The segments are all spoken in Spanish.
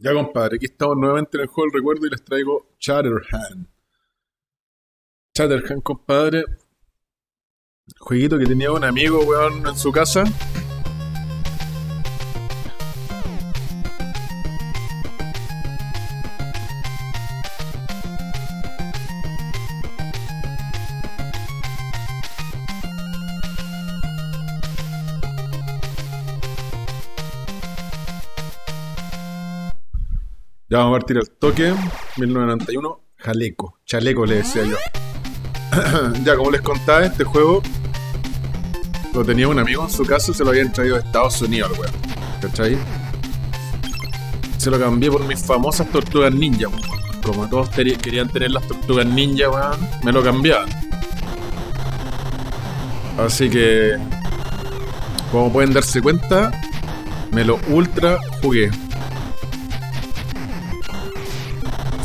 Ya, compadre, aquí estamos nuevamente en el juego del recuerdo y les traigo Chatterhand. Chatterhand, compadre. Jueguito que tenía un amigo, weón, en su casa. Ya vamos a partir el toque. 1991, Jaleco. Chaleco le decía yo. ya, como les contaba, este juego lo tenía un amigo en su casa, se lo habían traído de Estados Unidos, weón. ¿Cachai? Se lo cambié por mis famosas tortugas ninja, weón. Como todos querían tener las tortugas ninja, weón, me lo cambiaban. Así que, como pueden darse cuenta, me lo ultra jugué.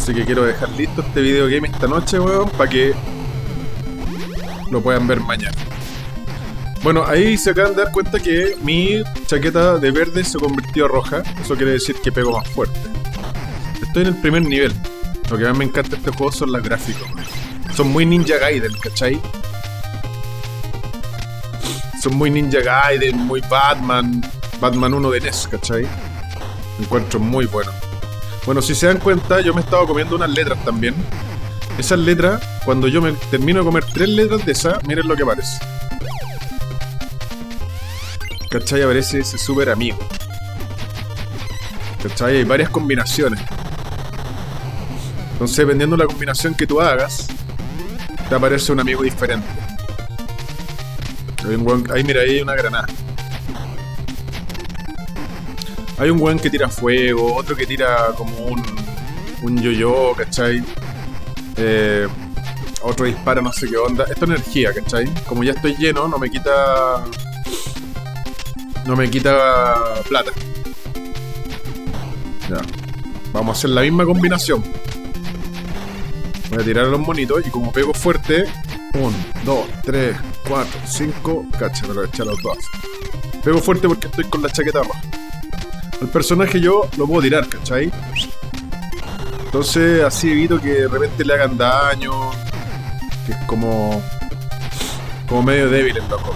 Así que quiero dejar listo este video game esta noche, weón, para que lo puedan ver mañana. Bueno, ahí se acaban de dar cuenta que mi chaqueta de verde se convirtió a roja. Eso quiere decir que pego más fuerte. Estoy en el primer nivel. Lo que más me encanta de este juego son las gráficos. Son muy Ninja Gaiden, ¿cachai? Son muy Ninja Gaiden, muy Batman. Batman 1 de NES, ¿cachai? Encuentro muy bueno. Bueno, si se dan cuenta, yo me he estado comiendo unas letras también. Esas letras, cuando yo me termino de comer tres letras de esas, miren lo que parece. ¿Cachai? Aparece ese super amigo. ¿Cachai? Hay varias combinaciones. Entonces, dependiendo de la combinación que tú hagas, te aparece un amigo diferente. Ahí, mira, ahí hay una granada. Hay un weón que tira fuego, otro que tira como un, un yo-yo, ¿cachai? Eh, otro dispara no sé qué onda. Esto es energía, ¿cachai? Como ya estoy lleno, no me quita... No me quita plata. Ya. Vamos a hacer la misma combinación. Voy a tirar a los monitos y como pego fuerte... 1, 2, 3, 4, 5... Cacha, me lo echar los dos. Pego fuerte porque estoy con la chaqueta. El personaje yo lo puedo tirar, ¿cachai? Entonces así evito que de repente le hagan daño. Que es como. como medio débil el loco.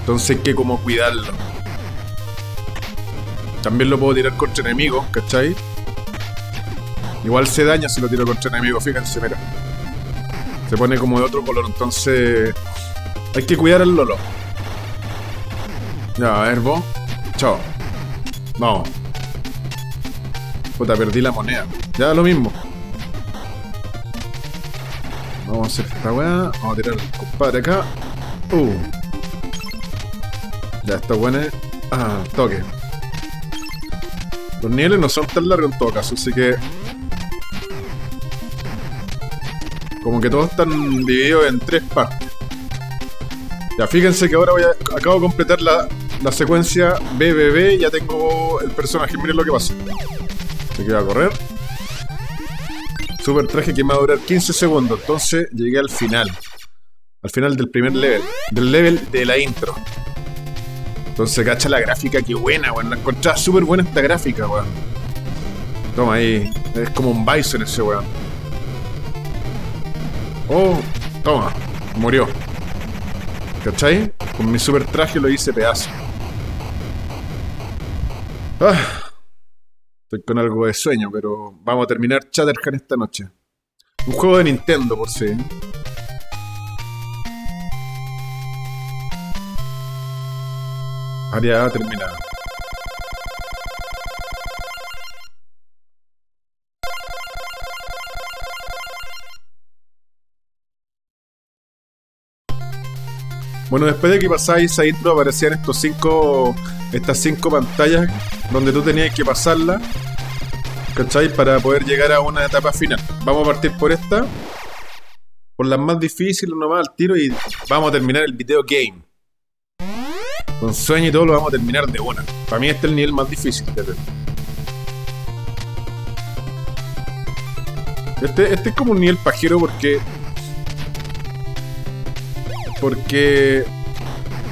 Entonces hay que como cuidarlo. También lo puedo tirar contra enemigos, ¿cachai? Igual se daña si lo tiro contra enemigos, fíjense, mira. Se pone como de otro color, entonces. Hay que cuidar al Lolo. Ya, a ver, vos. Chao. Vamos. Puta, perdí la moneda. Ya lo mismo. Vamos a hacer esta weá. Vamos a tirar al compadre acá. Uh. Ya, está buena. Ah, toque. Los niveles no son tan largos en todo caso, así que... Como que todos están divididos en tres partes. Ya, fíjense que ahora voy a... Acabo de completar la, la secuencia BBB, ya tengo el personaje, miren lo que pasa. Se queda a correr. Super traje que me va a durar 15 segundos, entonces llegué al final. Al final del primer level, del level de la intro. Entonces cacha la gráfica, qué buena, weón. La encontraba súper buena esta gráfica, weón. Toma ahí, es como un bison ese weón. Oh, toma, murió. ¿Cachai? Con mi super traje lo hice pedazo. Ah, estoy con algo de sueño, pero vamos a terminar Chatterhand esta noche. Un juego de Nintendo, por si. Área terminada. Bueno, después de que pasáis esa intro aparecían estos cinco, estas cinco pantallas donde tú tenías que pasarla, ¿cachai? Para poder llegar a una etapa final. Vamos a partir por esta, por las más difíciles nomás al tiro y vamos a terminar el video game. Con sueño y todo lo vamos a terminar de una. Para mí este es el nivel más difícil. Este, este es como un nivel pajero porque porque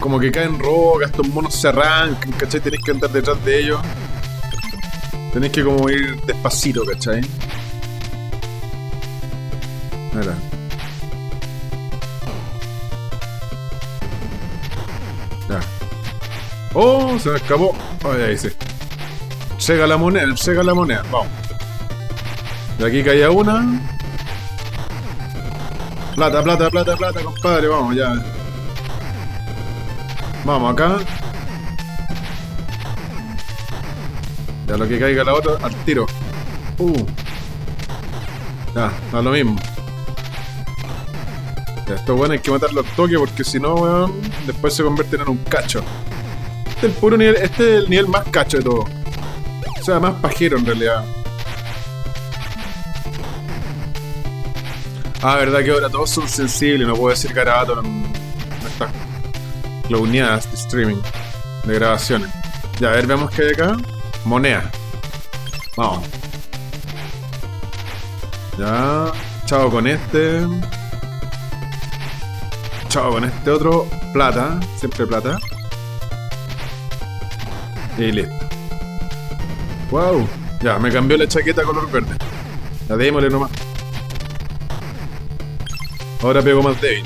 como que caen rocas, estos monos se arrancan, ¿cachai? Tenés que andar detrás de ellos. Tenéis que como ir despacito, ¿cachai? Mira. Ya. ¡Oh! Se me escapó. Ay, ahí sí. La moneda, llega la moneda. Vamos. De aquí caía una. Plata, plata, plata, plata, compadre. Vamos, ya. Vamos acá. Ya lo que caiga la otra, al tiro. Uh. Ya, a lo mismo. Ya, esto bueno hay que matarlo al toque porque si no, weón, después se convierten en un cacho. Este es el puro nivel, este es el nivel más cacho de todo. O sea, más pajero en realidad. Ah, verdad que ahora todos son sensibles, no puedo decir garabato estas clowneadas de streaming, de grabaciones. Ya, a ver, veamos qué hay acá. Moneda. Vamos. Ya. Chao con este. Chao con este otro. Plata. Siempre plata. Y listo. Wow. Ya, me cambió la chaqueta color verde. Ya démosle nomás. Ahora pego más débil.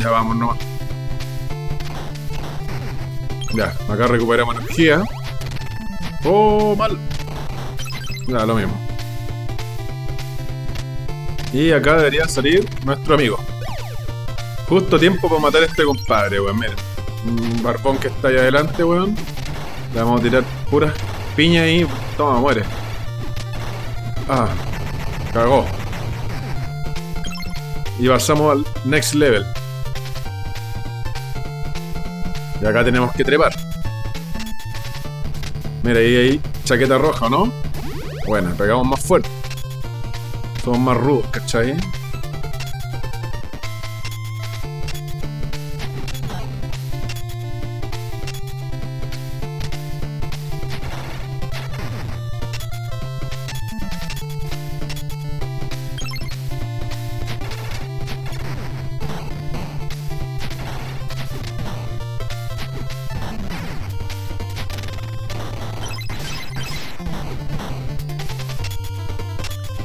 Ya vamos nomás. Ya, acá recuperamos energía. Oh, mal. Ya, lo mismo. Y acá debería salir nuestro amigo. Justo tiempo para matar a este compadre, weón. Miren. Un barbón que está ahí adelante, weón. Le vamos a tirar puras piñas y... Toma, muere. Ah. Cagó. Y pasamos al next level. Y acá tenemos que trepar. Mira, ahí hay chaqueta roja, ¿no? Bueno, pegamos más fuerte. Somos más rudos, ¿cachai?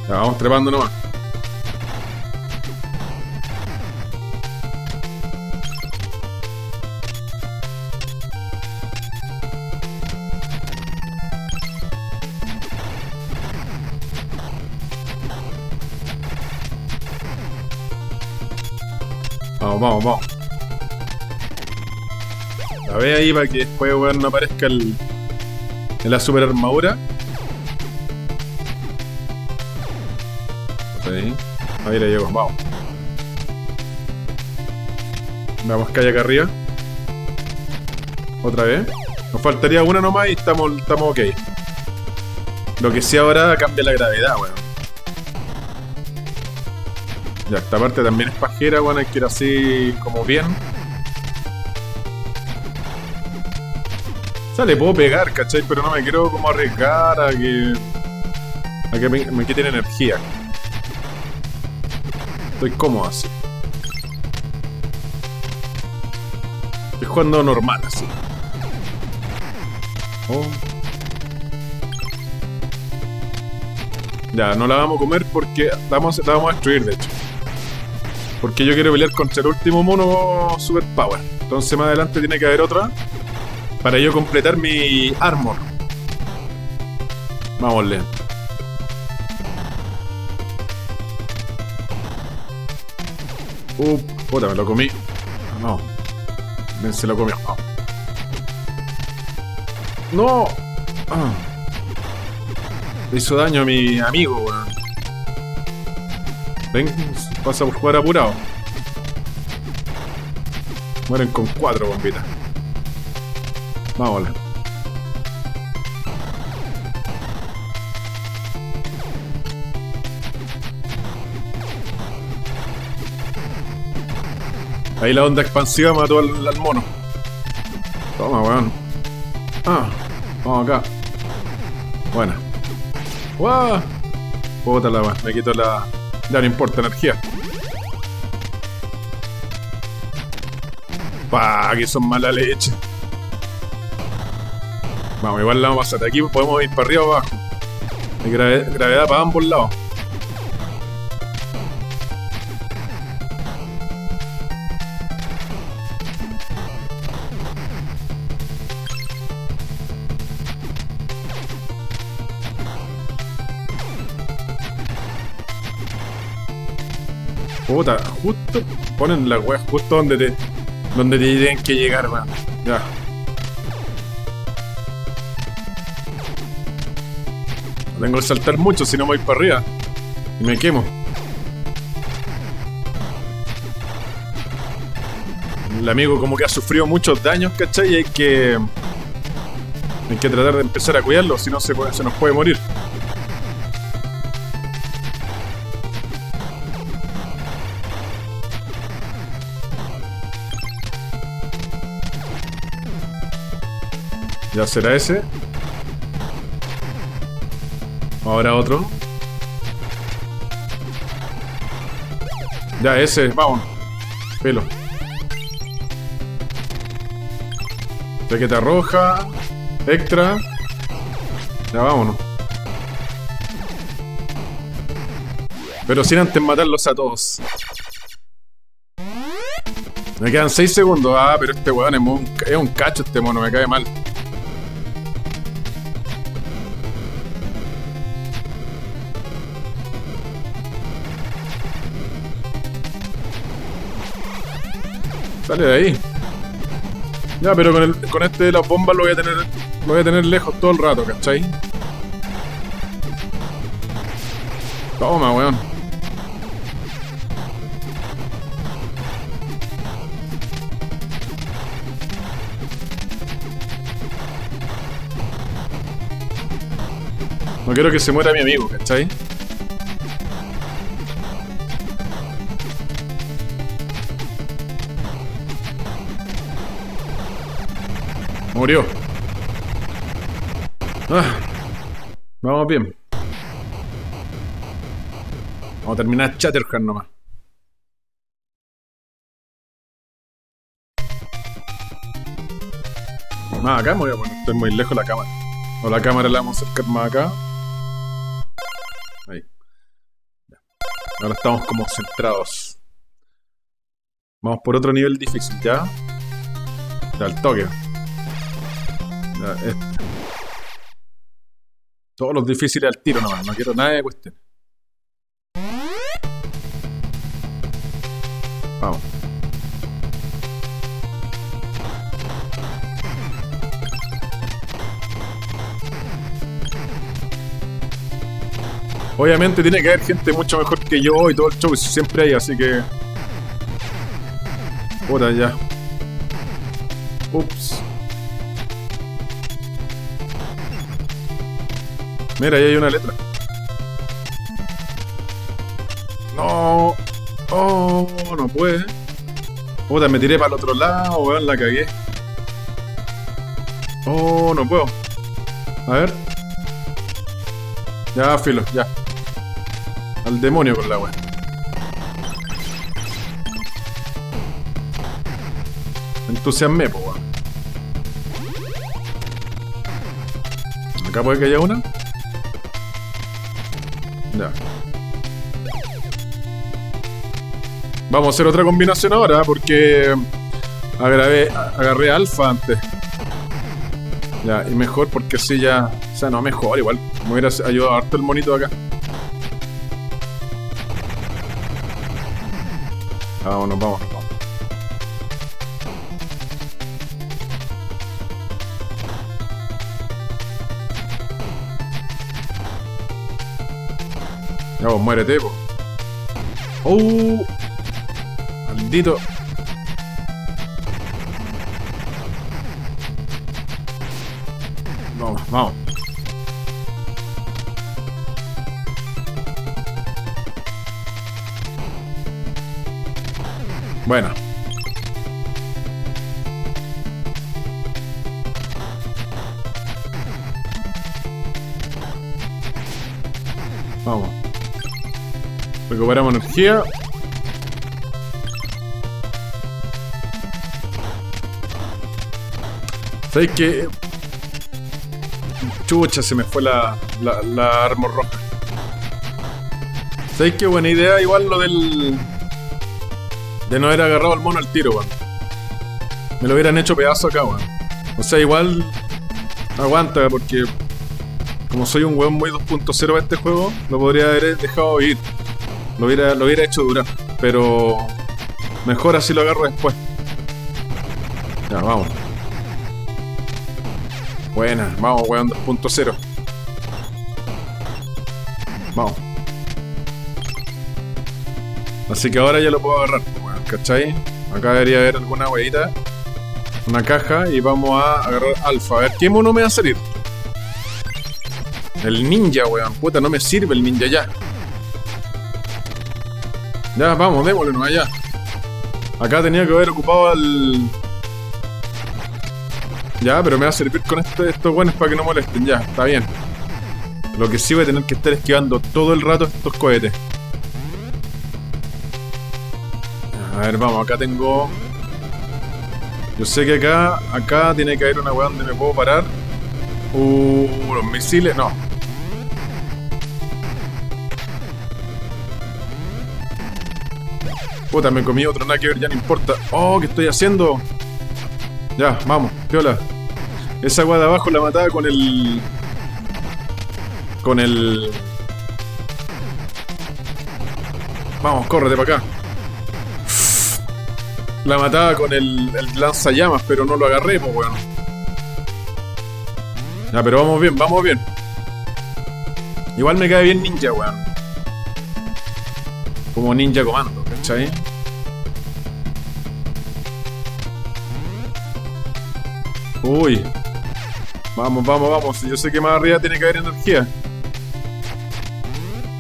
Ya, vamos trepando nomás. Vamos, vamos, vamos. La ve ahí para que después, weón, no aparezca el, la super armadura. Ahí. Ahí le llego, vamos. Veamos que hay acá arriba. Otra vez. Nos faltaría una nomás y estamos, estamos ok. Lo que sí ahora cambia la gravedad, weón. Ya, esta parte también es pajera, weón. Hay que ir así como bien. O sea, le puedo pegar, ¿cachai? Pero no me quiero como arriesgar a que... A que me, me quiten energía. Estoy cómodo así. Estoy jugando normal así. Oh. Ya, no la vamos a comer porque la vamos, la vamos a destruir, de hecho. Porque yo quiero pelear contra el último mono Super Power. Entonces más adelante tiene que haber otra. Para yo completar mi armor. Vámonos. Uh, puta, me lo comí. No. Se lo comió. No. Le hizo daño a mi amigo, weón. Ven, pasa por jugar apurado. Mueren con cuatro bombitas. Vámonos. Ahí la onda expansiva mató al, al mono. Toma, weón. Ah, vamos acá. Buena. ¡Wow! Puta la weón, me quito la. Ya no importa energía. Pa, que son mala leche. Vamos, igual la vamos a pasar. Aquí podemos ir para arriba o abajo. Hay gravedad para ambos lados. Ponen la weas justo donde te. donde te tienen que llegar, weón. Ya. tengo que saltar mucho si no voy para arriba. Y me quemo. El amigo como que ha sufrido muchos daños, ¿cachai? Y hay que... Hay que tratar de empezar a cuidarlo, si no se, se nos puede morir. Ya será ese. Ahora otro. Ya, ese, vamos. Pelo. Chaqueta roja. Extra. Ya, vámonos. Pero sin antes matarlos a todos. Me quedan 6 segundos. Ah, pero este weón es un, es un cacho este mono, me cae mal. Sale de ahí. Ya, pero con, el, con este de las bombas lo voy a tener. Lo voy a tener lejos todo el rato, ¿cachai? Toma, weón. No quiero que se muera mi amigo, ¿cachai? Murió. Ah, vamos bien. Vamos a terminar Chatterhand nomás. Más acá me voy a poner. Estoy muy lejos de la cámara. O la cámara la vamos a acercar más acá. Ahí. Ahora estamos como centrados. Vamos por otro nivel difícil, ¿ya? Ya, el toque. Todos los difíciles al tiro nomás, no quiero nada de cuestión. Vamos. Obviamente tiene que haber gente mucho mejor que yo y todo el show, siempre hay, así que... Puta, ya. Ups. Mira, ahí hay una letra. No. Oh, no puede. Puta, me tiré para el otro lado, weón, la cagué. Oh, no puedo. A ver. Ya, filo, ya. Al demonio con la weón. Entusiasmé, po, weón. Acá puede que haya una. Vamos a hacer otra combinación ahora porque agarré, agarré alfa antes. Ya, y mejor porque así ya... O sea, no, mejor igual. Me hubiera ayudado harto el monito acá. Vámonos, vamos, vamos. Ya muérete, po. ¡Oh! Maldito. Vamos, vamos. Bueno. Vamos. Recuperamos energía. ¿Sabéis que Chucha, se me fue la, la, la armor roja. ¿Sabéis qué buena idea? Igual lo del... De no haber agarrado al mono al tiro, weón. Me lo hubieran hecho pedazo acá, weón. O sea, igual... Aguanta, porque... Como soy un weón muy 2.0 de este juego, lo podría haber dejado ir. Lo hubiera, lo hubiera hecho durar. Pero... Mejor así lo agarro después. Ya, vamos. Buena, vamos, weón 2.0. Vamos. Así que ahora ya lo puedo agarrar, weón, ¿cachai? Acá debería haber alguna huevita. Una caja y vamos a agarrar alfa. A ver, ¿qué mono me va a salir? El ninja, weón. Puta, no me sirve el ninja ya. Ya, vamos, démosle no allá. Acá tenía que haber ocupado al... Ya, pero me va a servir con este, estos buenos para que no molesten. Ya, está bien. Lo que sí voy a tener que estar esquivando todo el rato estos cohetes. A ver, vamos, acá tengo... Yo sé que acá, acá tiene que haber una weá donde me puedo parar. Uh, los misiles, no. Puta, me comí otro, nada que ya no importa. Oh, ¿qué estoy haciendo? Ya, vamos, piola. Esa agua de abajo la mataba con el... Con el... Vamos, córrete para acá. La mataba con el, el lanzallamas, pero no lo agarré, pues weón. Ya, pero vamos bien, vamos bien. Igual me cae bien ninja, weón. Como ninja comando, ¿cachai? Uy. Vamos, vamos, vamos. Yo sé que más arriba tiene que haber energía.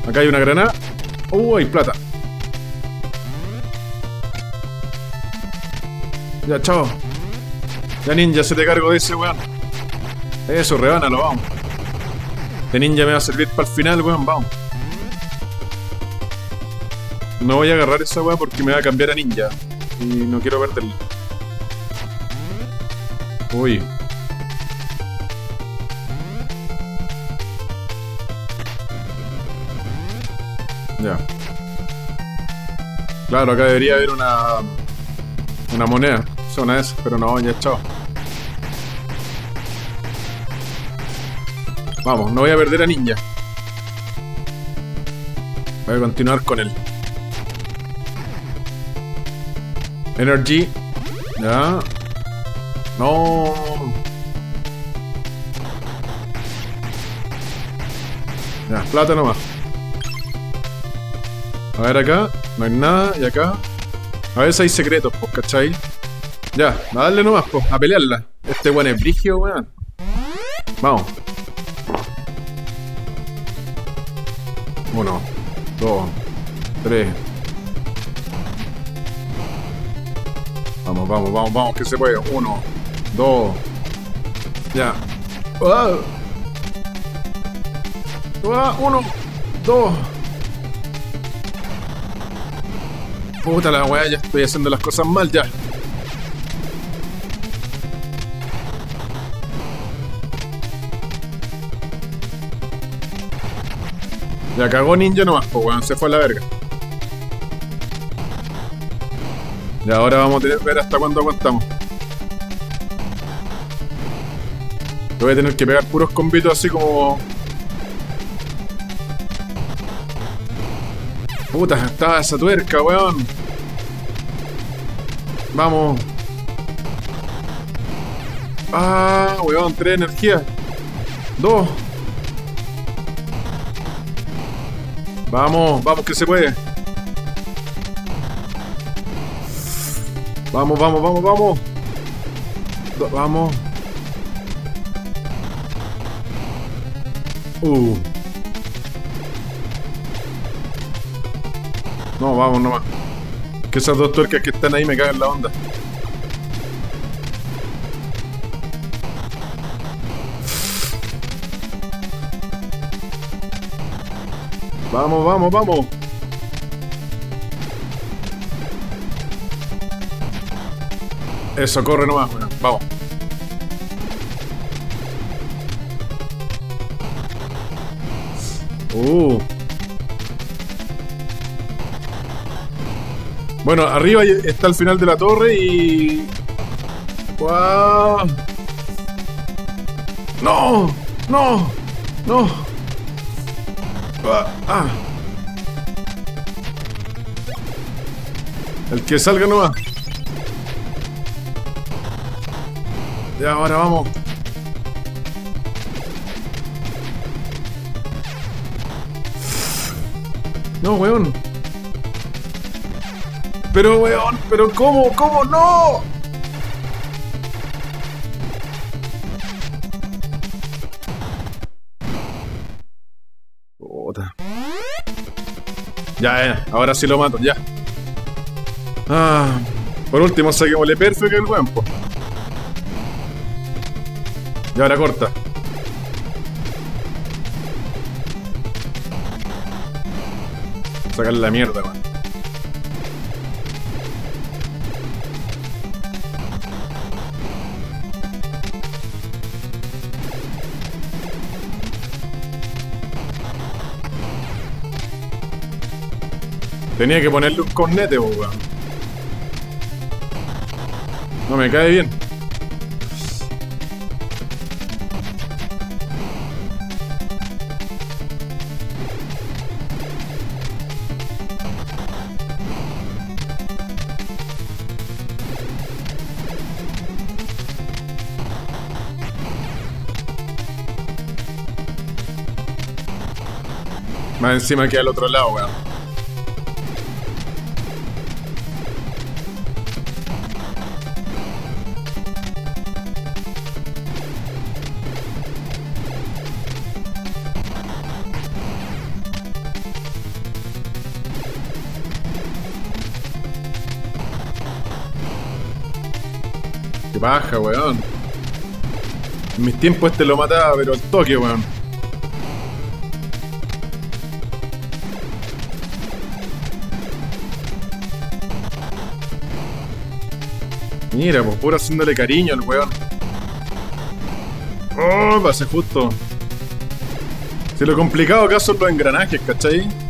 Acá hay una granada. Uy, plata. Ya, chao. Ya, ninja, se te cargo de ese, weón. Eso, rebánalo, vamos. Este ninja me va a servir para el final, weón, vamos. No voy a agarrar esa weón porque me va a cambiar a ninja. Y no quiero perderlo. Uy. Ya. Claro, acá debería haber una... Una moneda. Es una de esas, pero no, ya chao. Vamos, no voy a perder a Ninja. Voy a continuar con él. Energy. Ya. No. Ya, plata nomás. A ver acá, no hay nada, y acá. A veces hay secretos, pues, ¿cachai? Ya, a darle nomás, pues, a pelearla. Este weón es brigio, weón. Vamos. Uno, dos, tres. Vamos, vamos, vamos, vamos, que se puede. Uno, dos. Ya. Ah. Ah, uno, dos. Puta la weá, ya estoy haciendo las cosas mal ya. Ya cagó ninja nomás, pues weón, se fue a la verga. Y ahora vamos a tener que ver hasta cuándo aguantamos. Yo voy a tener que pegar puros combitos así como... Puta, está esa tuerca, weón. Vamos. Ah, weón, tres energías. Dos. Vamos, vamos que se puede. Vamos, vamos, vamos, vamos. Vamos. Uh. No, vamos nomás. Que esas dos tuercas que están ahí me cagan la onda. Vamos, vamos, vamos. Eso, corre nomás, weón. Vamos. Bueno, arriba está el final de la torre y... ¡Wow! ¡No! ¡No! ¡No! Ah. El que salga nomás. Ya, ahora vamos. No, weón. Pero, weón, pero ¿cómo? ¿Cómo no? Puta. Ya, ya, ahora sí lo mato, ya. Ah, por último, saquémosle perfecto el weón. Y ahora corta. Sacarle la mierda, weón. Tenía que ponerle un cornete, weón. No me cae bien. Más encima que al otro lado, weón. Baja, weón. En mis tiempos este lo mataba, pero el toque, weón. Mira, pues puro haciéndole cariño al weón. Oh, pasé justo. Si lo complicado acá son los engranajes, ¿cachai?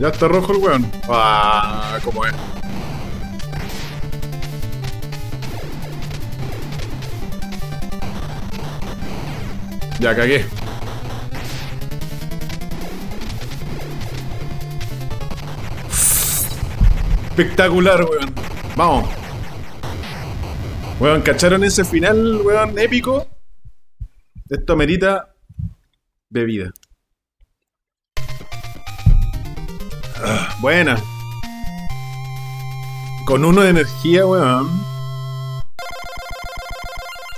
Ya está rojo el weón. Ah, como es. Ya cagué. Espectacular, weón. Vamos. Weón, ¿cacharon ese final, weón, épico? Esto merita bebida. Buena. Con uno de energía, weón.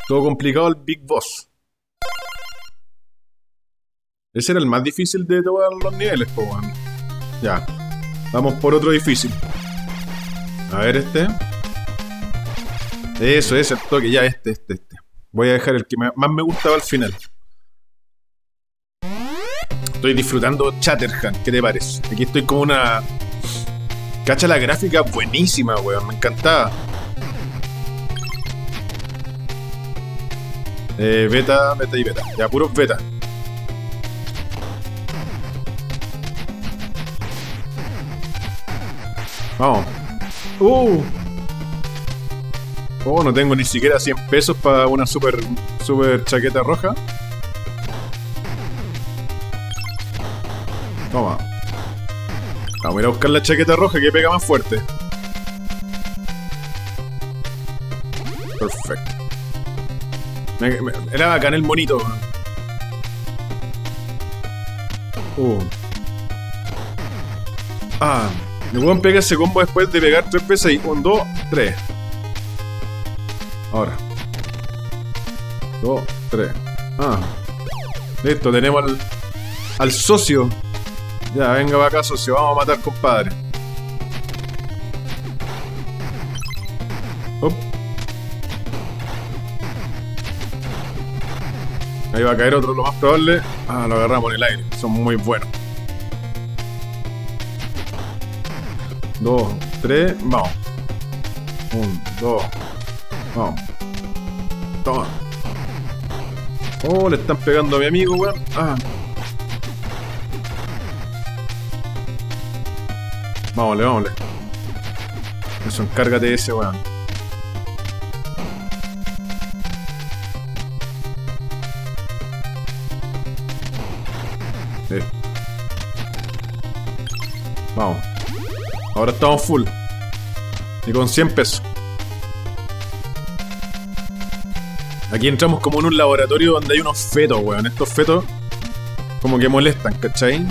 Todo complicado el Big Boss. Ese era el más difícil de todos los niveles, weón. Ya. Vamos por otro difícil. A ver este. Eso, ese, el toque. Ya, este, este, este. Voy a dejar el que más me gustaba al final. Estoy disfrutando Chatterhand, ¿qué te parece? Aquí estoy como una... Cacha la gráfica buenísima, weón, me encantaba. Eh, beta, beta y beta. Ya, puros beta. Vamos. Uh. Oh, no tengo ni siquiera 100 pesos para una super, super chaqueta roja. Toma. Vamos a ir a buscar la chaqueta roja que pega más fuerte. Perfecto. Era bacán el monito. Uh. Ah. El weón pega ese combo después de pegar tres veces ahí. Un, dos, tres. Ahora. Dos, tres. Ah. Listo, tenemos al, al socio. Ya, venga para acá, socio. Vamos a matar, compadre. Ahí va a caer otro, lo más probable. Ah, lo agarramos en el aire. Son muy buenos. Dos, tres, vamos. Un, dos. Vamos. Toma. Oh, le están pegando a mi amigo, weón. Ah. Vámonos, vámonos. Eso, encárgate de ese, weón. Sí. Vamos. Ahora estamos full. Y con 100 pesos. Aquí entramos como en un laboratorio donde hay unos fetos, weón. Estos fetos como que molestan, ¿cachai?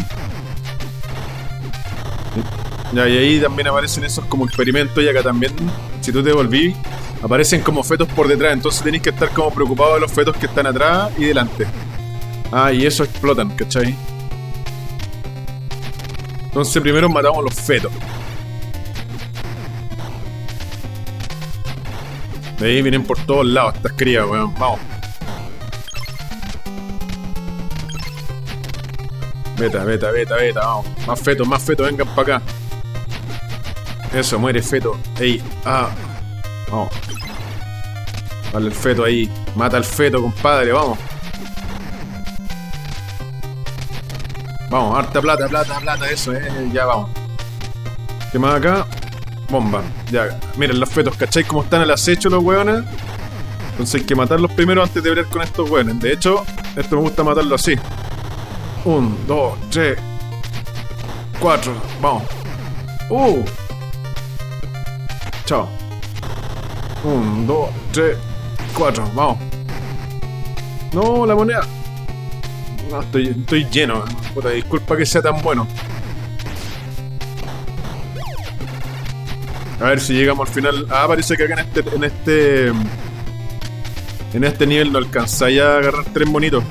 Ya, y ahí también aparecen esos como experimentos y acá también, si tú te volví, aparecen como fetos por detrás. Entonces tenés que estar como preocupado de los fetos que están atrás y delante. Ah, y eso explotan, ¿cachai? Entonces primero matamos los fetos. De ahí vienen por todos lados estas crías, weón. Vamos. Beta, beta, beta, beta, vamos. Más fetos, más fetos, vengan para acá. Eso, muere feto. Ey, ah. Vamos. Vale el feto ahí. Mata al feto, compadre, vamos. Vamos, harta plata, plata, plata, eso, eh. Ya vamos. ¿Qué más acá? Bomba. Ya, miren los fetos, ¿cachai? Cómo están al acecho los hueones. Entonces hay que matarlos primero antes de pelear con estos hueones. De hecho, esto me gusta matarlo así. Un, dos, tres, cuatro. Vamos. ¡Uh! Chao. Un, dos, tres, cuatro. Vamos. No, la moneda. Estoy, estoy lleno. Puta, disculpa que sea tan bueno. A ver si llegamos al final. Ah, parece que acá en este. En este. En este nivel no alcanzáis a agarrar tres monitos.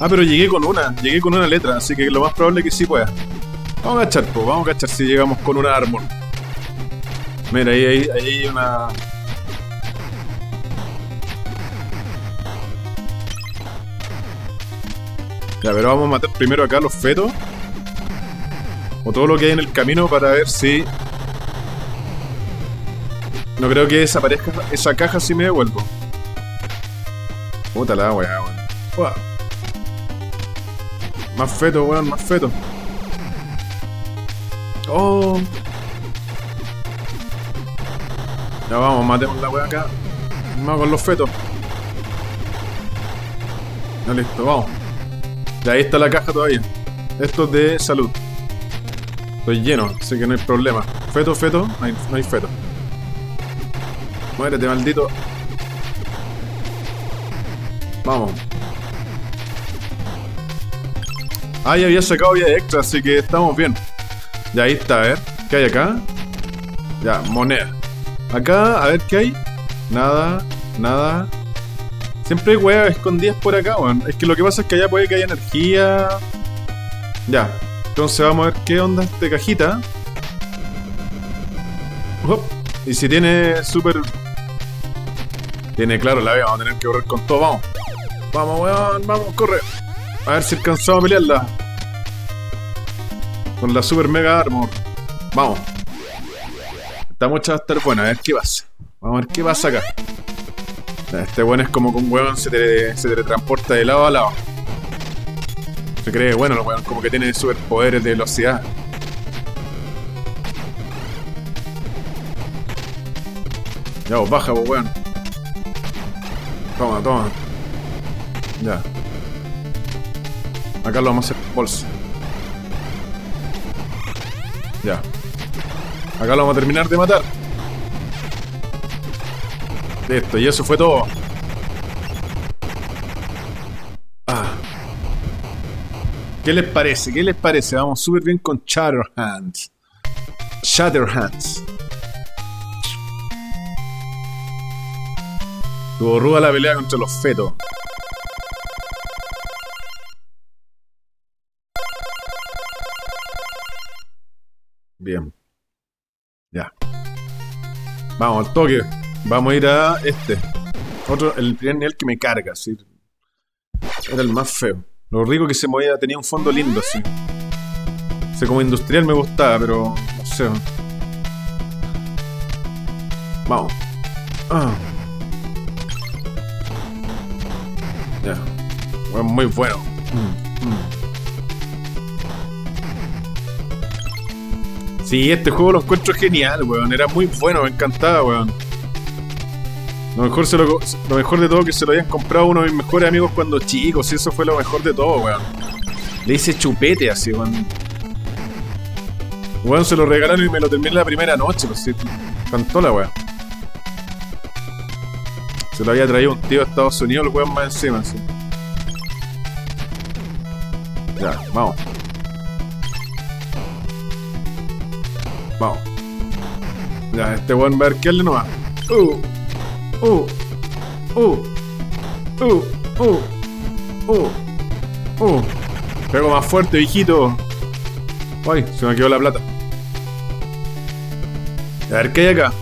Ah, pero llegué con una. Llegué con una letra, así que lo más probable es que sí pueda. Vamos a cachar, pues. Vamos a cachar si llegamos con una armor. Mira, ahí, ahí, hay una. Ya, pero vamos a matar primero acá los fetos. O todo lo que hay en el camino para ver si no creo que desaparezca esa caja si me devuelvo. Puta la weá, weón. Más feto, weón, más feto. Oh. Ya vamos, matemos la weá acá. Vamos con los fetos. Ya listo, vamos. Ya ahí está la caja todavía. Esto es de salud. Estoy lleno, así que no hay problema. Feto, feto, no hay, no hay feto. Muérete, maldito. Vamos. Ah, ya había sacado vida extra, así que estamos bien. Ya ahí está, a ver. ¿Qué hay acá? Ya, moneda. Acá, a ver qué hay. Nada, nada. Siempre hay huevas escondidas por acá, weón. Es que lo que pasa es que allá puede que haya energía. Ya. Entonces vamos a ver qué onda esta cajita. Y si tiene super tiene claro la vez, vamos a tener que correr con todo, vamos. Vamos, weón, vamos, corre. A ver si alcanzamos a pelearla. Con la super mega armor. Vamos. Esta mocha va a estar buena, a ver qué pasa. Vamos a ver qué pasa acá. Este weón es como que un weón se, te, se teletransporta de lado a lado. Se cree bueno, los weón como que tiene superpoderes de velocidad. Ya, vos baja, vos weón. Toma, toma. Ya. Acá lo vamos a hacer bolsa. Ya. Acá lo vamos a terminar de matar. Listo, y eso fue todo. Ah. ¿Qué les parece? ¿Qué les parece? Vamos súper bien con Shatterhands. Shatterhands. Tuvo ruda la pelea contra los fetos. Bien. Vamos al toque. Vamos a ir a este. Otro, el primer nivel que me carga, sí. Era el más feo. Lo rico que se movía, tenía un fondo lindo, sí. O como industrial me gustaba, pero no sé. Vamos. Ah. Ya. Weón, muy bueno. Mm, Sí, este juego lo encuentro genial, weón. Era muy bueno, me encantaba, weón. Lo mejor, se lo, lo mejor de todo que se lo habían comprado uno de mis mejores amigos cuando chicos, y eso fue lo mejor de todo, weón. Le hice chupete así, weón. Weón, se lo regalaron y me lo terminé la primera noche, pues sí. Cantó la weón. Se lo había traído un tío de Estados Unidos, el weón más encima, así. Ya, vamos. Vamos. Ya, este weón va a arquearle nomás. Uh, uh, uh, uh, uh, uh, uh. Pego más fuerte, viejito. Ay, se me quedó la plata. A ver, ¿qué hay acá?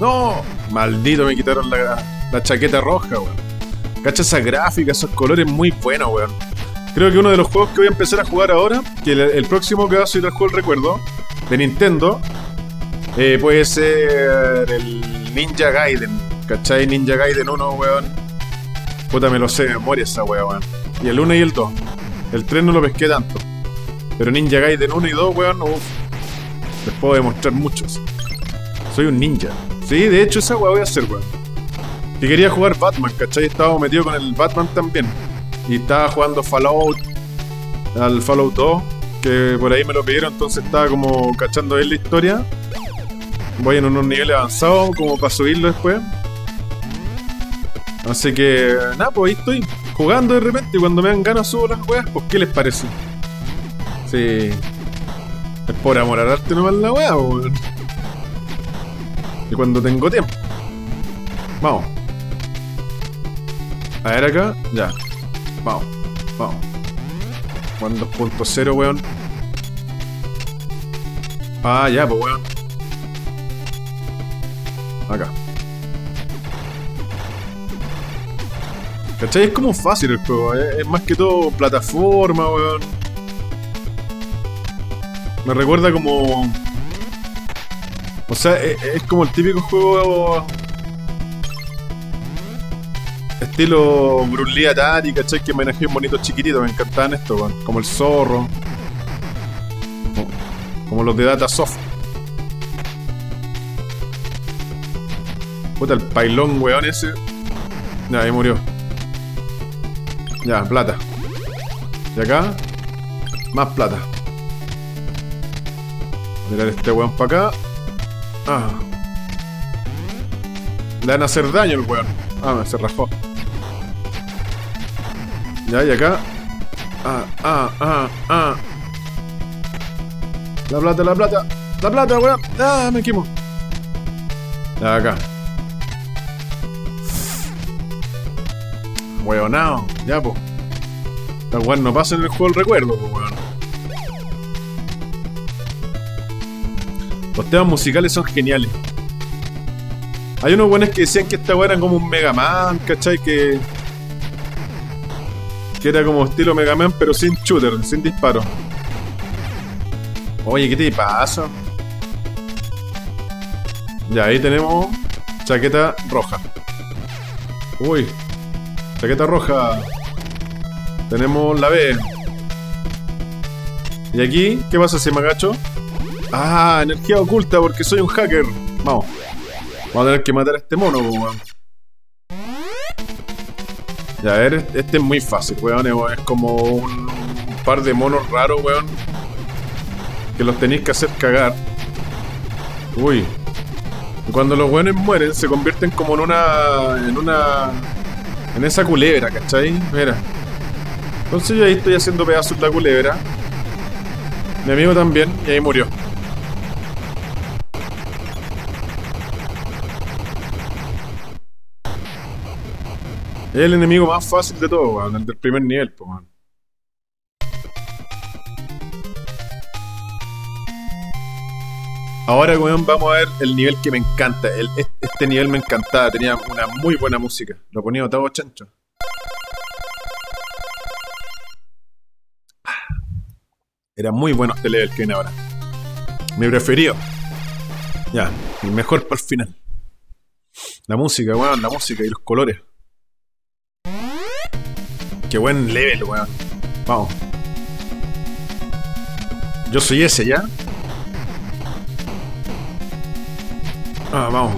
¡No! Maldito, me quitaron la, la chaqueta roja, weón. Cacha esa gráfica, esos colores muy buenos, weón. Creo que uno de los juegos que voy a empezar a jugar ahora, que el, el próximo que va a ser el juego el recuerdo, de Nintendo, eh, puede ser el Ninja Gaiden. ¿Cachai? Ninja Gaiden 1, weón. Puta, me lo sé de memoria esa weón. Y el 1 y el 2. El 3 no lo pesqué tanto. Pero Ninja Gaiden 1 y 2, weón, uff. Les puedo demostrar muchos. Soy un ninja. Sí, de hecho esa weón voy a hacer, weón. Que quería jugar Batman, ¿cachai? Estaba metido con el Batman también. Y estaba jugando Fallout. Al Fallout 2. Que por ahí me lo pidieron, entonces estaba como cachando bien la historia. Voy en unos niveles avanzados, como para subirlo después. Así que, nada, pues ahí estoy jugando de repente y cuando me dan ganas subo las weas, pues ¿qué les parece? Sí. Es por amor al arte nomás la wea, weón. Y cuando tengo tiempo. Vamos. A ver acá, ya. Vamos, vamos. Juan 2.0, weón. Ah, ya, pues weón. Acá. ¿Cachai? Es como fácil el juego. Es, es más que todo plataforma, weón. Me recuerda como. O sea, es, es como el típico juego. Estilo Bruce Lee Atari, ¿cachai? Que homenajea un bonito chiquitito. Me encantaban esto, weón. Como el zorro. Como, los de Datasoft. Puta, el pailón, weón, ese. Ya, ahí murió. Ya, plata. Y acá, más plata. Voy a tirar este weón para acá. Ah. Le van a hacer daño el weón. Ah, se rajó. Ya, y acá. Ah, ah, ah, ah. La plata, la plata. La plata, weón. Ah, me quemo. Ya, acá. Weonao, ya po. La weón no pasa en el juego el recuerdo, po, weón. Los temas musicales son geniales. Hay unos buenos que decían que esta weá era como un Mega Man, ¿cachai? Que. Que era como estilo Mega Man, pero sin shooter, sin disparo. Oye, ¿qué te pasa? Ya, ahí tenemos chaqueta roja. Uy, chaqueta roja. Tenemos la B. ¿Y aquí? ¿Qué pasa si me agacho? Ah, energía oculta porque soy un hacker. Vamos. Vamos a tener que matar a este mono, weón. Ya, a ver, este es muy fácil, weón. Es como un par de monos raros, weón. Que los tenéis que hacer cagar. Uy. Cuando los weones mueren, se convierten como en una. en una. en esa culebra, ¿cachai? Mira. Entonces yo ahí estoy haciendo pedazos la culebra. Mi amigo también, y ahí murió. Es el enemigo más fácil de todo, weón, el del primer nivel, pues, weón. Ahora, weón, vamos a ver el nivel que me encanta. Este- nivel me encantaba, tenía una muy buena música. Lo ponía todo chancho. Era muy bueno este level que viene ahora. Mi preferido. Ya, el mejor para el final. La música, weón, la música y los colores. Qué buen level, weón. Vamos. Yo soy ese, ¿ya? Ah, vamos.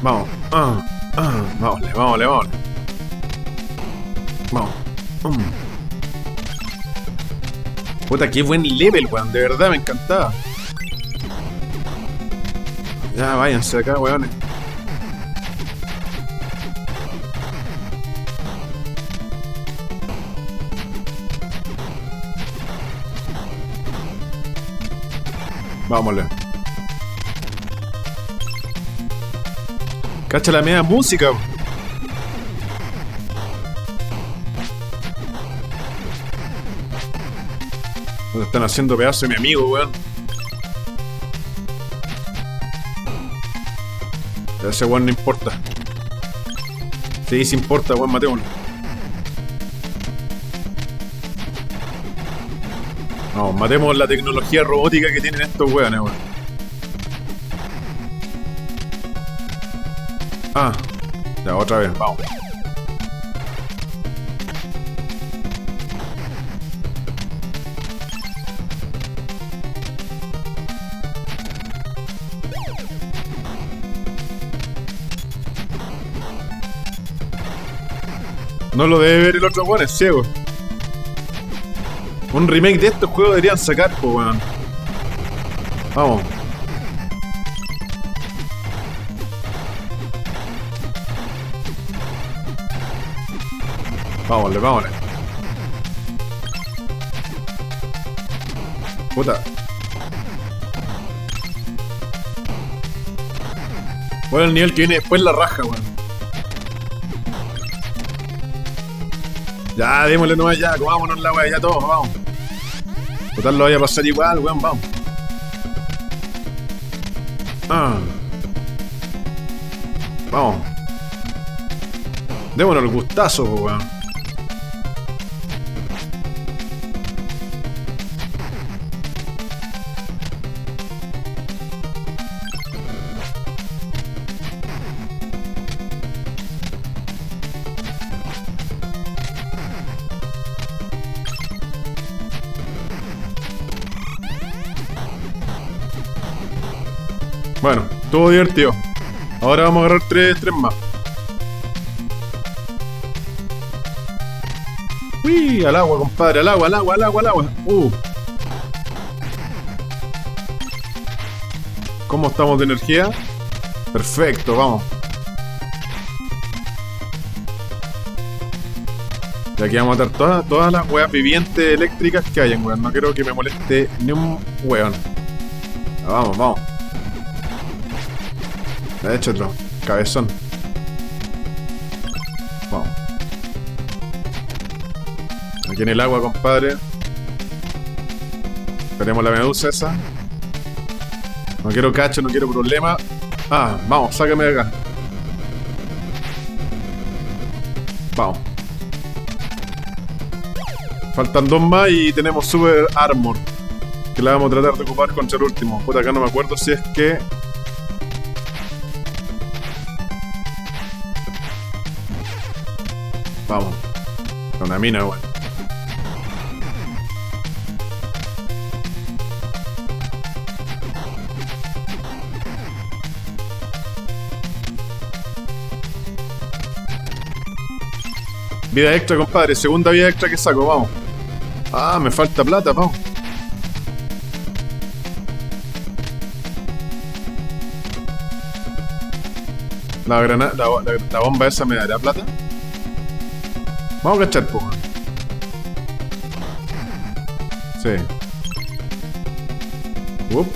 Vamos. Ah, ah. Vamos, vamos, vamos. Vamos. Mm. Puta, qué buen level, weón. De verdad, me encantaba. Ya, váyanse acá, weones. Vámonos. Cacha la media música. Nos están haciendo pedazo de mi amigo, weón. Ese weón no importa. Sí, sí importa, weón, matémoslo. No, matemos la tecnología robótica que tienen estos weones, weón. Ah, ya, otra vez, vamos. No lo debe ver el otro weón, es ciego. Un remake de estos juegos deberían sacar, pues weón. Vamos. Vámonos, vámonos. Puta. Bueno, el nivel que viene después la raja, weón. Ya, démosle nomás ya, comámonos la weá, ya todos, vamos. Total lo vaya a pasar igual, weón, vamos. Ah. Vamos. Démonos el gustazo, weón. Estuvo divertido. Ahora vamos a agarrar tres, tres más. Uy, al agua, compadre, al agua, al agua, al agua, al agua. Uh. ¿Cómo estamos de energía? Perfecto, vamos. Y aquí vamos a matar todas, todas las weas vivientes eléctricas que hayan, weón. No quiero que me moleste ni un weón. Vamos, vamos. De hecho otro. Cabezón. Vamos. Aquí en el agua, compadre. Tenemos la medusa esa. No quiero cacho, no quiero problema. Ah, vamos, sácame de acá. Vamos. Faltan dos más y tenemos Super Armor. Que la vamos a tratar de ocupar contra el último. Puta, acá no me acuerdo si es que Mina, weón. Vida extra, compadre. Segunda vida extra que saco, vamos. Ah, me falta plata, vamos. La granada, la, la bomba esa me dará plata. Vamos a cachar, pues. Sí. Up.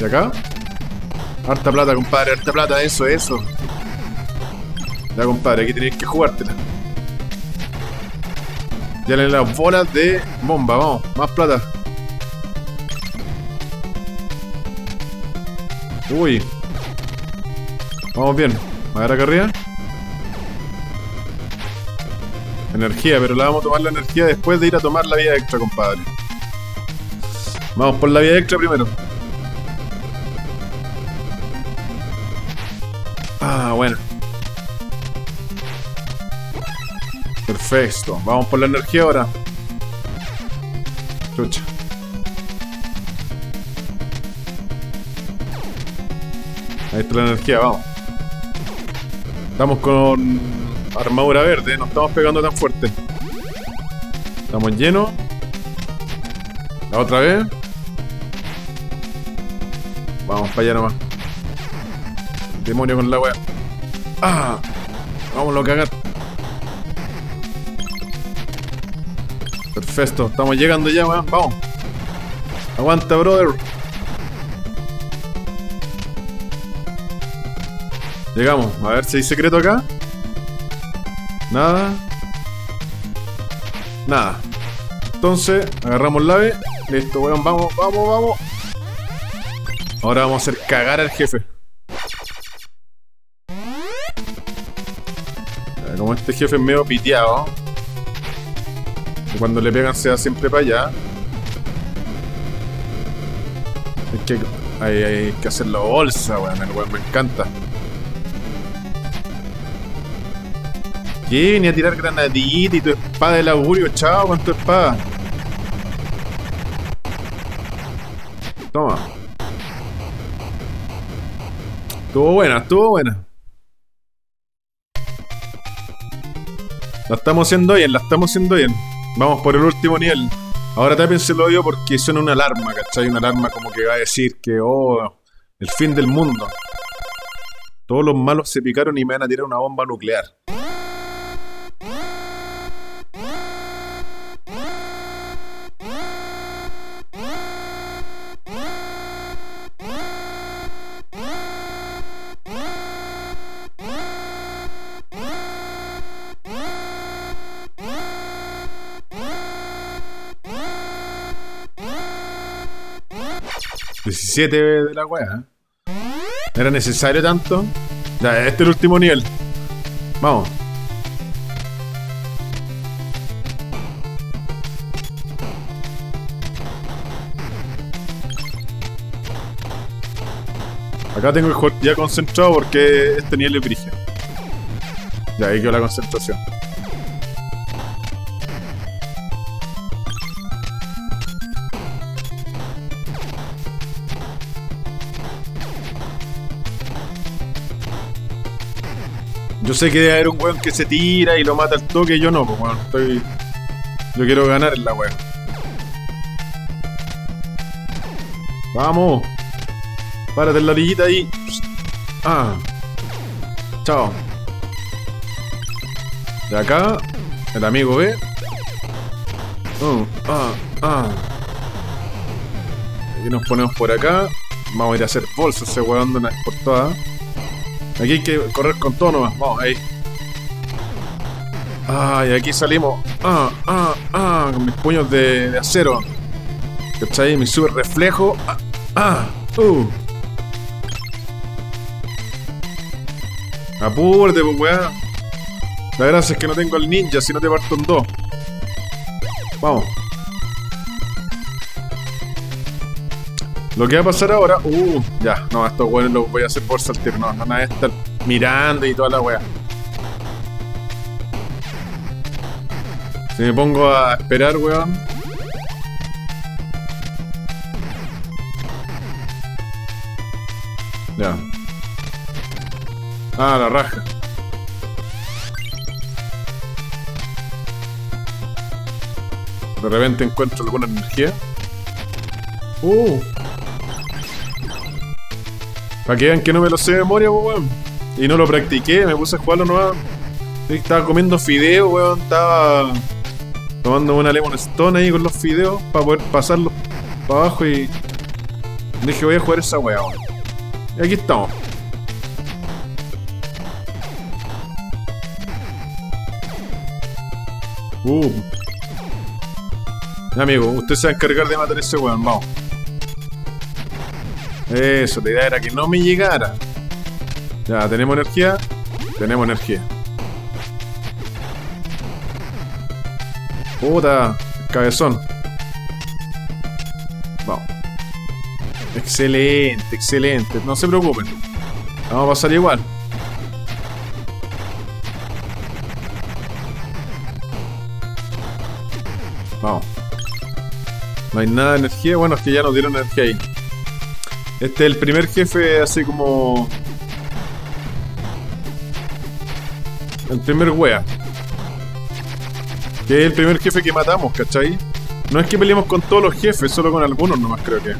¿Y acá? Harta plata, compadre, harta plata, eso, eso. Ya, compadre, aquí tenéis que jugártela. Ya le las bolas de bomba, vamos, más plata. Uy. Vamos bien. A ver acá arriba. Energía, pero la vamos a tomar la energía después de ir a tomar la vía extra, compadre. Vamos por la vía extra primero. Ah, bueno. Perfecto. Vamos por la energía ahora. Chucha. Ahí está la energía, vamos. Estamos con armadura verde, no estamos pegando tan fuerte. Estamos llenos. La otra vez. Vamos para allá nomás. Demonio con la wea. ¡Ah! Vámonos a cagar. Perfecto, estamos llegando ya, weón. Vamos. Aguanta, brother. Llegamos. A ver si hay secreto acá. Nada. Nada. Entonces, agarramos la ave. Listo, weón. Vamos, vamos, vamos. Ahora vamos a hacer cagar al jefe. Como este jefe es medio piteado. Cuando le pegan se da siempre para allá. Hay que, hay, hay que hacer la bolsa, weón. El weón me encanta. ¿Qué? Venía a tirar granadita y tu espada del augurio. Chao con tu espada. Toma. Estuvo buena, estuvo buena. La estamos haciendo bien, la estamos haciendo bien. Vamos por el último nivel. Ahora tápense el oído porque suena una alarma, ¿cachai? Una alarma como que va a decir que, oh, el fin del mundo. Todos los malos se picaron y me van a tirar una bomba nuclear. De la wea. ¿Era necesario tanto? Ya, este es el último nivel. Vamos. Acá tengo el juego ya concentrado porque este nivel es brigio. Ya, ahí quedó la concentración. Yo sé que debe haber un weón que se tira y lo mata al toque, yo no, pues weón. Estoy. Yo quiero ganar en la weón. Vamos. Párate en la orillita ahí. Ah. Chao. De acá, el amigo B. Uh, ah, ah. Aquí nos ponemos por acá. Vamos a ir a hacer bolsas ese weón por todas. Aquí hay que correr con todo nomás. Vamos, ahí. Ah, y aquí salimos. Ah, ah, ah, con mis puños de, de acero. ¿Cachai? Mi super reflejo. Ah, ah, uh. Apúrate, pues, weá. La gracia es que no tengo al ninja, si no te parto en dos. Vamos. Lo que va a pasar ahora. Uh, ya, no, estos weones los voy a hacer por saltar. No, nada de estar mirando y toda la wea. Si me pongo a esperar, weón. Ya. Ah, la raja. De repente encuentro alguna energía. Uh. Para que vean que no me lo sé de memoria, weón. Y no lo practiqué, me puse a jugarlo nuevo. Estaba comiendo fideo, weón. Estaba tomando una Lemon Stone ahí con los fideos para poder pasarlos para abajo y dije voy a jugar esa weá, weón. Y aquí estamos. Uh. amigo, usted se va a encargar de matar ese weón, vamos. Eso, la idea era que no me llegara. Ya, tenemos energía. Tenemos energía. Puta, cabezón. Vamos. Excelente, excelente. No se preocupen. Vamos a pasar igual. Vamos. No hay nada de energía. Bueno, es que ya nos dieron energía ahí. Este es el primer jefe así como... El primer wea. Que es el primer jefe que matamos, ¿cachai? No es que peleemos con todos los jefes, solo con algunos nomás creo que.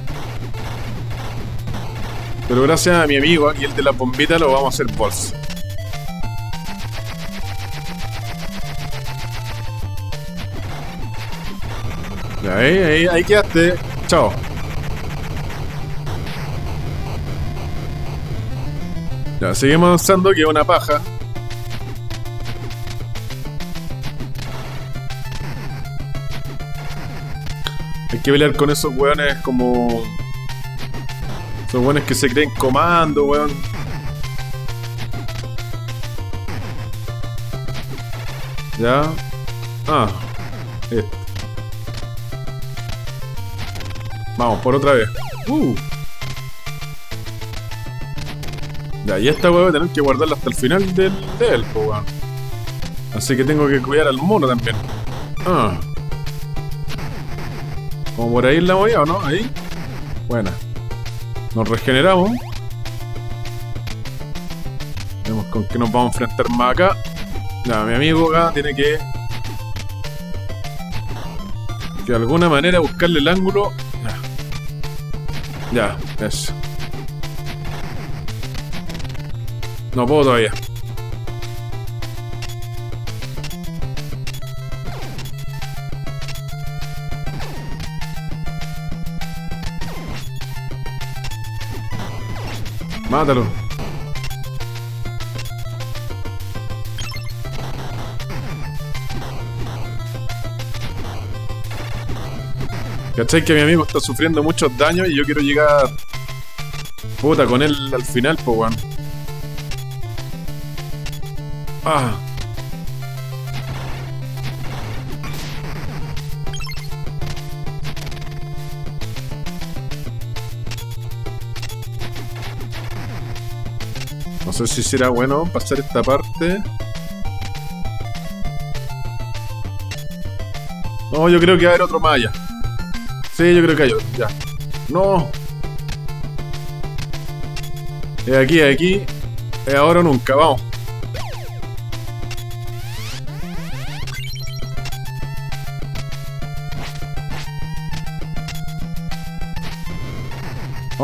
Pero gracias a mi amigo aquí, el de la bombita, lo vamos a hacer boss. Ahí, ahí, ahí quedaste. Chao. Seguimos avanzando, que es una paja. Hay que pelear con esos weones como... Esos weones que se creen comando, weón. Ya. Ah. Este. Vamos, por otra vez. Uh. Ya, y esta weón tener que guardarla hasta el final del del, weón. Así que tengo que cuidar al mono también. Ah. Como por ahí la voy o no, ahí. Buena. Nos regeneramos. Vemos con qué nos vamos a enfrentar más acá. Ya, mi amigo acá tiene que... De alguna manera buscarle el ángulo. Ya eso. No puedo todavía. Mátalo. ¿Cachai? Que mi amigo está sufriendo muchos daños y yo quiero llegar... Puta, con él al final, weón. Ah. No sé si será bueno pasar esta parte. No, yo creo que va a haber otro maya. Sí, yo creo que hay otro, ya. No. Es aquí, es aquí. Es ahora o nunca, vamos.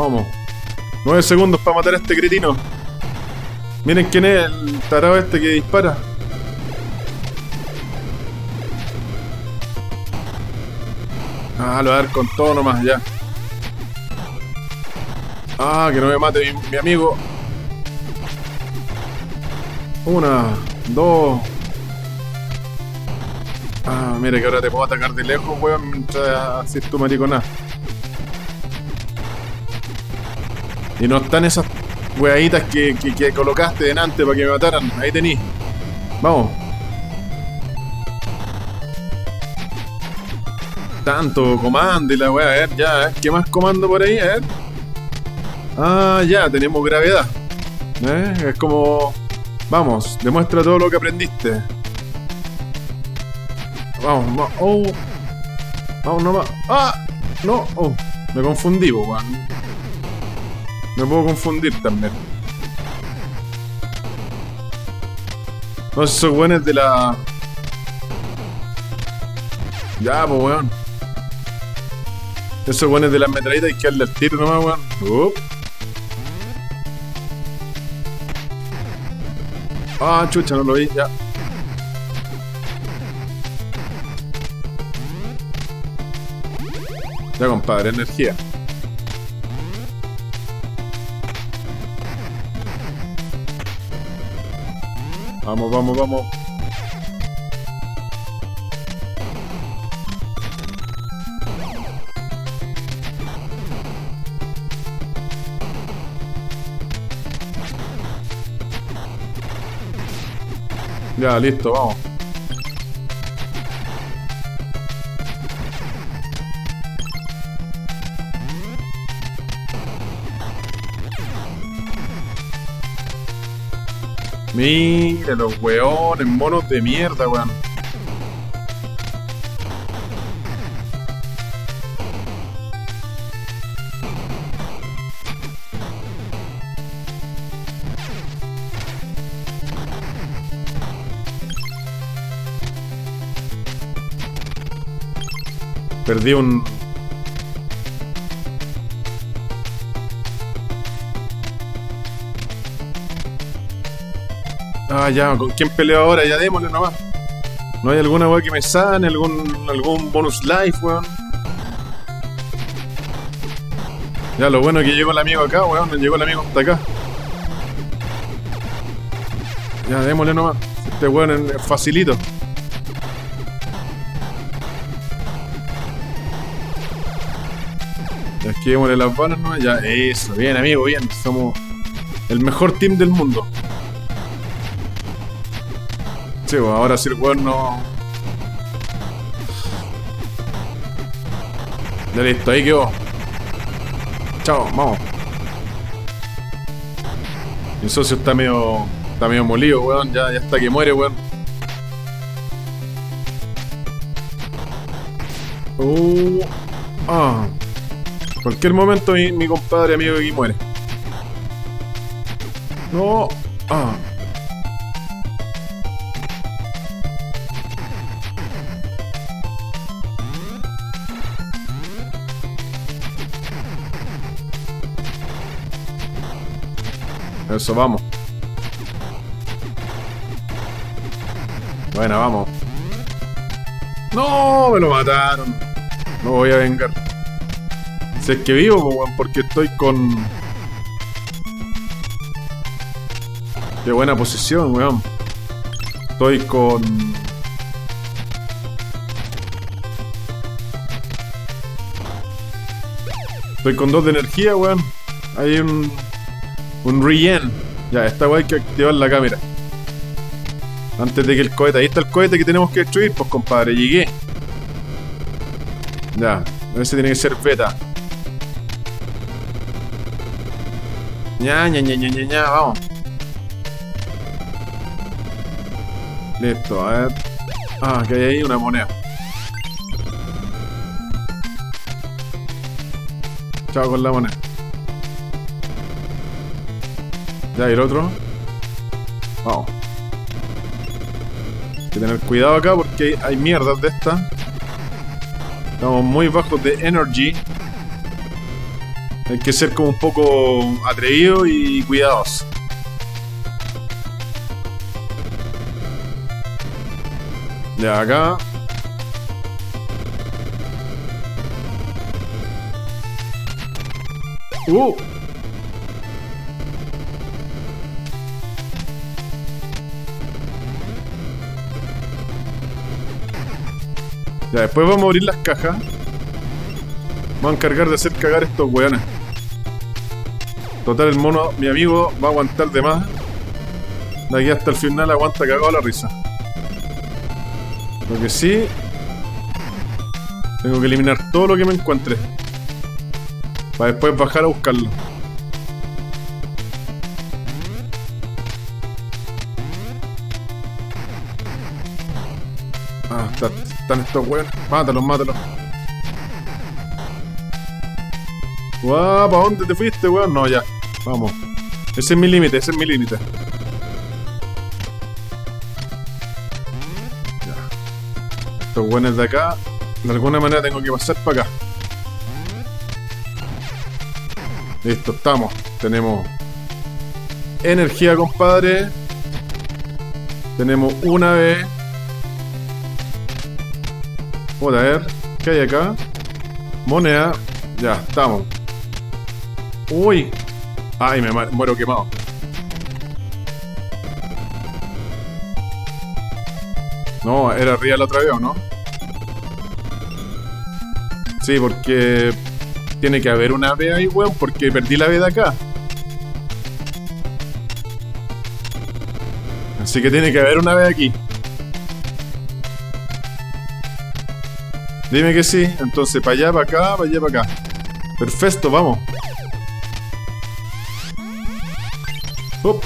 Vamos. Nueve segundos para matar a este cretino. Miren quién es el tarado este que dispara. Ah, lo voy a dar con todo nomás, ya. Ah, que no me mate mi, mi amigo. Una, dos. Ah, mira que ahora te puedo atacar de lejos, weón, mientras haces tu mariconada. Y no están esas weaditas que, que, que colocaste delante para que me mataran. Ahí tení. Vamos. Tanto comando y la wea, a ver, ya, a ¿qué más comando por ahí? A ver. Ah, ya, tenemos gravedad. ¿Eh? Es como... Vamos, demuestra todo lo que aprendiste. Vamos, vamos. Oh. Vamos nomás. ¡Ah! No, oh. Me confundí, weón. Me puedo confundir también. No, esos weones de la... Ya, pues weón. Esos weones de las metralletas hay que darle al tiro nomás, weón. Up. Ah, chucha, no lo vi, ya. Ya, compadre, energía. Vamos, vamos, vamos. Ya, listo, vamos. Mira los weones, monos de mierda, weón. Perdí un, Ah, ya, ¿con quién peleo ahora? Ya démosle nomás. ¿No hay alguna weá que me sane? ¿Algún, algún bonus life, weón? Ya, lo bueno es que llegó el amigo acá, weón. Llegó el amigo hasta acá. Ya, démosle nomás. Este weón es facilito. Ya, esquivémosle las balas nomás. Ya, eso. Bien, amigo, bien. Somos el mejor team del mundo. Ahora sí el weón no... Ya listo, ahí quedó. Chao, vamos. Mi socio está medio. Está medio molido, weón. Ya, ya está que muere, weón. Uh, ah. Cualquier momento mi, mi compadre amigo aquí muere. No. Ah. Eso, vamos. Bueno, vamos. No, me lo mataron. No voy a vengar. Si es que vivo, weón, porque estoy con... Qué buena posición, weón. Estoy con... Estoy con dos de energía, weón. Hay un... Un regen. Ya, esta weá hay que activar la cámara. Antes de que el cohete. Ahí está el cohete que tenemos que destruir, pues compadre. Llegué. Ya, ese tiene que ser beta. ña, ña, ña, ña, ña, ña, vamos. Listo, a ver. Ah, que hay ahí una moneda. Chao con la moneda. Ya, el otro. Vamos. Hay que tener cuidado acá porque hay mierdas de estas. Estamos muy bajos de energy. Hay que ser como un poco atrevido y cuidadoso. Ya acá. Uh. Ya, después vamos a abrir las cajas. Vamos a encargar de hacer cagar estos weones. Total, el mono, mi amigo, va a aguantar de más. De aquí hasta el final aguanta cagado la risa. Lo que sí... Tengo que eliminar todo lo que me encuentre. Para después bajar a buscarlo. Estos weones. Mátalos, mátalos. Guau, ¿para dónde te fuiste, weón? No, ya. Vamos. Ese es mi límite, ese es mi límite. Ya. Estos weones de acá, de alguna manera tengo que pasar para acá. Listo, estamos. Tenemos energía, compadre. Tenemos una vez. Vamos a ver. ¿Qué hay acá? Moneda. Ya, estamos. Uy. Ay, me muero quemado. No, era real otra vez, ¿o no? Sí, porque tiene que haber una B ahí, weón, porque perdí la B de acá. Así que tiene que haber una B aquí. Dime que sí. Entonces, para allá, para acá, para allá, para acá. Perfecto, vamos. Hop,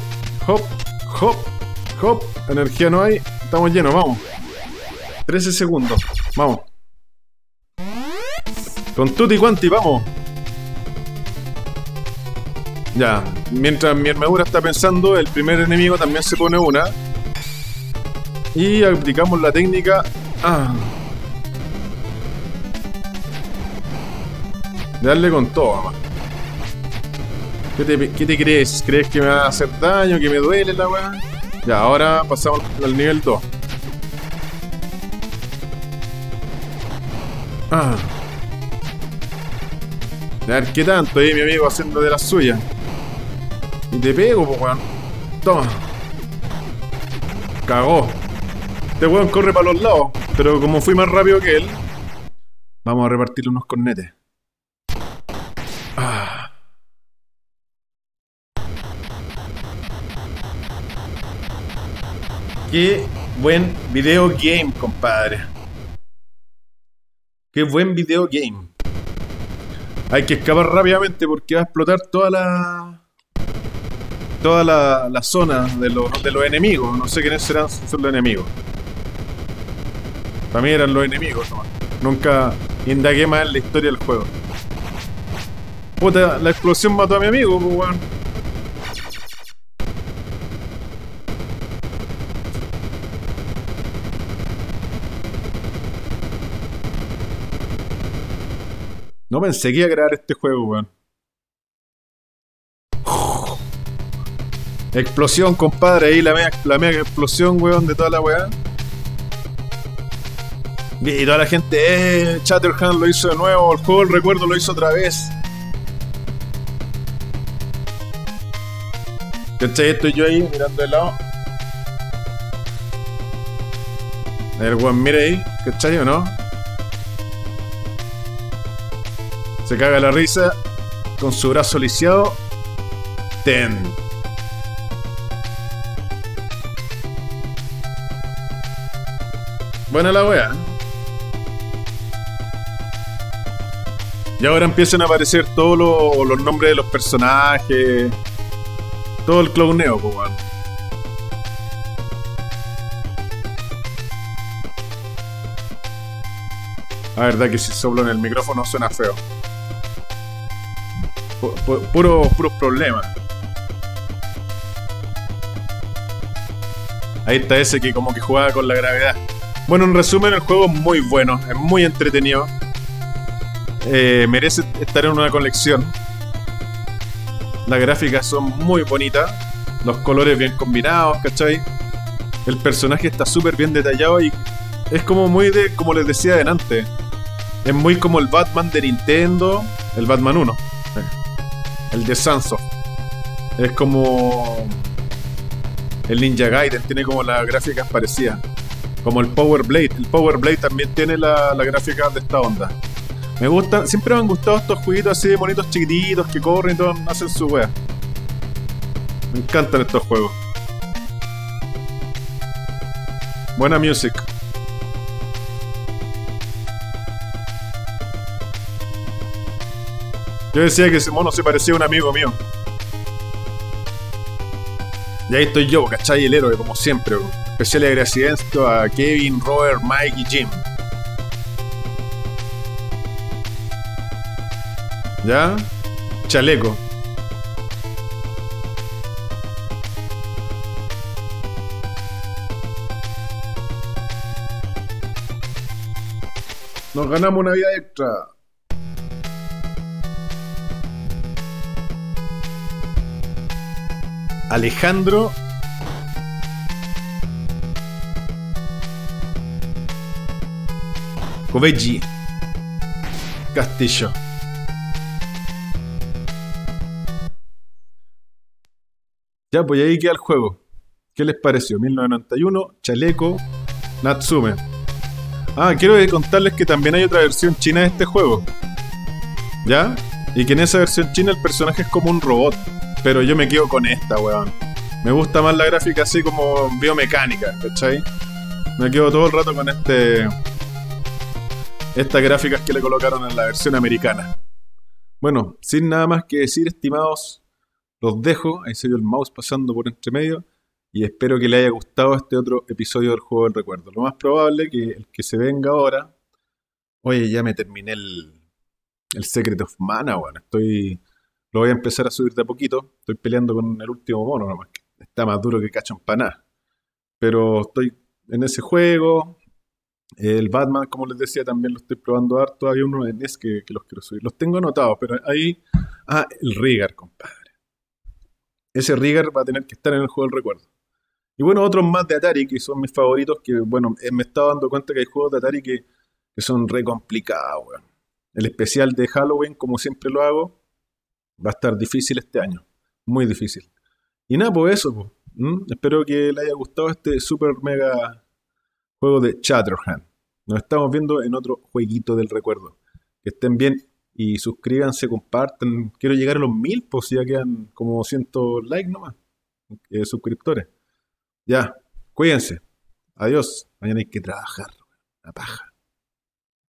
hop, hop, hop. Energía no hay. Estamos llenos, vamos. 13 segundos. Vamos. Con tutti quanti, vamos. Ya, mientras mi armadura está pensando, el primer enemigo también se pone una. Y aplicamos la técnica. Ah. Darle con todo, mamá. ¿Qué te, ¿Qué te crees? ¿Crees que me va a hacer daño? ¿Que me duele la weá? Ya, ahora pasamos al nivel 2. Ah. A ver, ¿qué tanto ahí mi amigo haciendo de la suya? Y te pego, pues weón. Toma. Cagó. Este weón corre para los lados. Pero como fui más rápido que él, vamos a repartirle unos cornetes. Qué buen video game, compadre. Qué buen video game. Hay que escapar rápidamente porque va a explotar toda la. Toda la, zona de los, de los enemigos. No sé quiénes serán los enemigos. Para mí eran los enemigos nomás. Nunca indagué más en la historia del juego. Puta, la explosión mató a mi amigo, pues weón. No pensé que iba a crear este juego, weón. Explosión, compadre, ahí la mega, la mega explosión, weón, de toda la weá. Y toda la gente, eh, Chatterhand lo hizo de nuevo, el juego, el recuerdo lo hizo otra vez. ¿Cachai? Estoy yo ahí mirando de lado. El weón, mire ahí, ¿cachai o no? Se caga la risa con su brazo lisiado. Ten. Buena la wea. Y ahora empiezan a aparecer todos los, nombres de los personajes. Todo el clowneo, pues. La verdad que si soplo en el micrófono suena feo. Puro, puros problemas. Ahí está ese que como que jugaba con la gravedad. Bueno, en resumen, el juego es muy bueno, es muy entretenido. Eh, merece estar en una colección. Las gráficas son muy bonitas, los colores bien combinados, ¿cachai? El personaje está súper bien detallado y es como muy de, como les decía adelante, es muy como el Batman de Nintendo, el Batman 1, el de. Es como el Ninja Gaiden, tiene como las gráficas parecidas. Como el Power Blade. El Power Blade también tiene la, gráfica de esta onda. Me gusta, siempre me han gustado estos jueguitos así de bonitos chiquititos que corren y todo, hacen su wea. Me encantan estos juegos. Buena music. Yo decía que ese mono se parecía a un amigo mío. Y ahí estoy yo, ¿cachai? El héroe, como siempre. Especial agradecimiento a Kevin, Robert, Mike y Jim. ¿Ya? Chaleco. Nos ganamos una vida extra. Alejandro Coveggi Castillo. Ya, pues ahí queda el juego. ¿Qué les pareció? 1991, Chaleco, Natsume. Ah, quiero contarles que también hay otra versión china de este juego. ¿Ya? Y que en esa versión china el personaje es como un robot. Pero yo me quedo con esta, weón. Me gusta más la gráfica así como biomecánica, ¿cachai? Me quedo todo el rato con este. Estas gráficas que le colocaron en la versión americana. Bueno, sin nada más que decir, estimados, los dejo. Ahí se vio el mouse pasando por entre medio. Y espero que le haya gustado este otro episodio del juego del recuerdo. Lo más probable que el que se venga ahora. Oye, ya me terminé el, el Secret of Mana, bueno. Estoy. Lo voy a empezar a subir de a poquito. Estoy peleando con el último mono nomás. Está más duro que cacho en paná. Pero estoy en ese juego. El Batman, como les decía, también lo estoy probando harto. Hay uno en NES que, que los quiero subir. Los tengo anotados, pero ahí. Ah, el Rigar, compadre. Ese Rigar va a tener que estar en el juego del recuerdo. Y bueno, otros más de Atari que son mis favoritos. Que bueno, eh, me estaba dando cuenta que hay juegos de Atari que, que son re complicados, weón. El especial de Halloween, como siempre lo hago, va a estar difícil este año. Muy difícil. Y nada, pues eso. Pues. Espero que le haya gustado este super mega juego de Chatterhand. Nos estamos viendo en otro jueguito del recuerdo. Que estén bien y suscríbanse, compartan. Quiero llegar a los mil, pues ya quedan como 100 likes nomás. Eh, suscriptores. Ya, cuídense. Adiós. Mañana hay que trabajar. La paja.